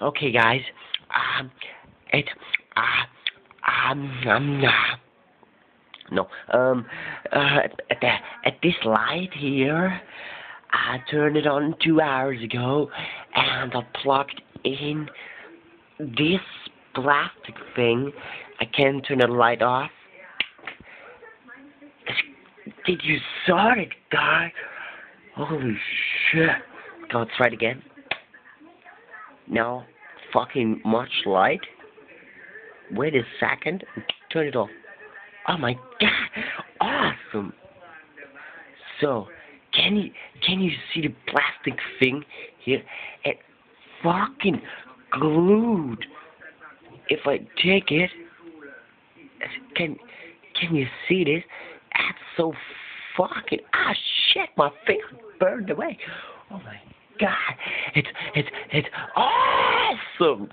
Okay, guys. Um, it, uh, um, um, uh, no, um, uh, at, the, at this light here, I turned it on two hours ago, and I plugged in this plastic thing. I can't turn the light off. Did you saw it, guy? Holy shit. Go, let's try it again. No fucking much light. Wait a second. Turn it off. Oh my god. Awesome. So, can you can you see the plastic thing here? It fucking glued. If I take it, can can you see this? That's so fucking ah shit! My finger burned away. Oh my god! It's it's it's awesome.